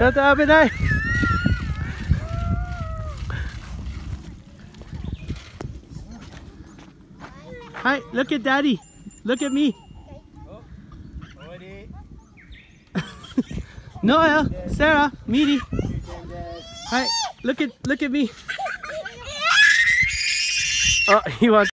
Cho ta bên đây Hi, look at daddy. Look at me. Oh, Noah, Sarah, Meaty. Hi, look at look at me. Oh, he wants